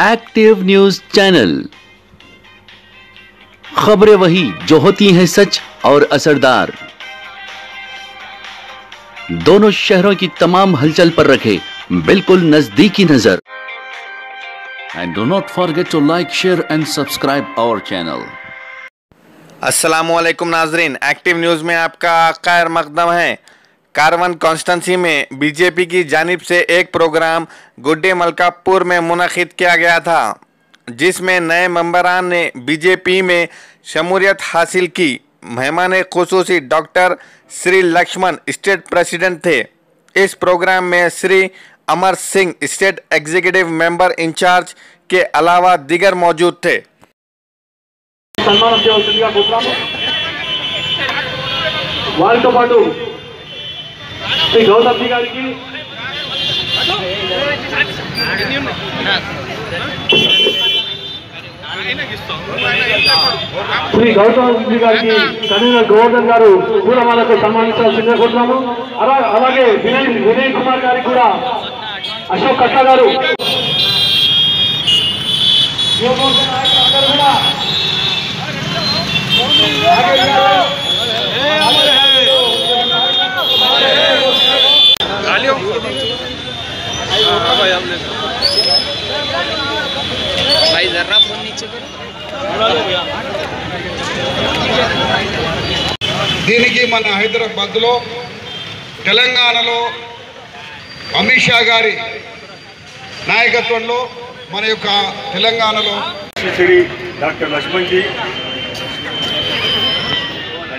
Active news channel खबरें वही जो होती हैं सच और असरदार। दोनों शहरों की तमाम हलचल पर रखे बिल्कुल नजदीकी नज़र। And do not forget to like share and subscribe our channel असलकुम नाजरीन एक्टिव न्यूज़ में आपका खैर मकदम है। कारवन कॉन्स्टेंसी में बीजेपी की जानब से एक प्रोग्राम गुड्डे मलकापुर में मुनद किया गया था, जिसमें नए मम्बरान ने बीजेपी में शमूलियत हासिल की। मेहमान खसूसी doctor Shri Laxman state president थे। इस प्रोग्राम में Shri Amar Singh state executive member incharge के अलावा दिगर मौजूद थे। శ్రీ గౌతమ్జీ గారికి. శ్రీ గౌతమ్జీ గారికి కన్వీనర్ గోవర్ధన్ గారు పూలమాలకు సన్మానించాల్సిందిగా కోరుతున్నాము. అలా అలాగే వినయ్ వినయ్ కుమార్ గారికి కూడా అశోక్ కట్ట గారు. కూడా దీనికి మన హైదరాబాద్లో తెలంగాణలో అమిత్ షా గారి నాయకత్వంలో మన యొక్క తెలంగాణలో श्री डॉक्टर लक्ष्मण जी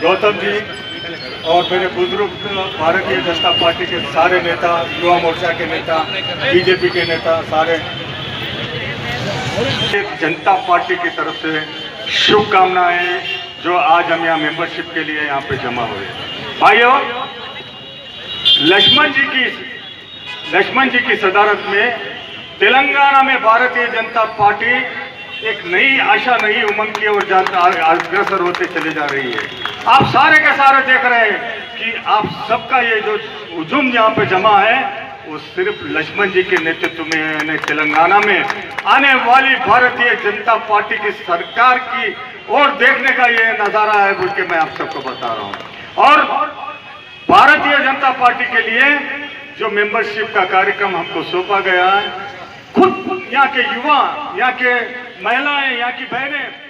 गौतम जी और मेरे बुजुर्ग भारतीय जनता पार्टी के सारे नेता युवा मोर्चा के नेता बीजेपी के नेता सारे जनता पार्टी की तरफ़ से शुभकामनाएँ जो आज हम यहाँ मेंबरशिप के लिए यहाँ पे जमा हुए भाइयों, लक्ष्मण जी की, लक्ष्मण जी की सदारत में तेलंगाना में भारतीय जनता पार्टी एक नई आशा, नई उमंग की ओर अग्रसर होते चले जा रही है। आप सारे के सारे देख रहे हैं कि आप सबका ये जो हुजूम यहाँ पे जमा है वो सिर्फ़ लक्ष्मण जी के नेतृत्व में तेलंगाना में। आने वाली भारतीय जनता पार्टी की सरकार की और देखने का ये नज़ारा है बोल के मैं आप सबको बता रहा हूँ। और भारतीय जनता पार्टी के लिए जो मेंबरशिप का कार्यक्रम हमको सौंपा गया है, खुद यहाँ के युवा, यहाँ के महिलाएँ, यहाँ की बहनें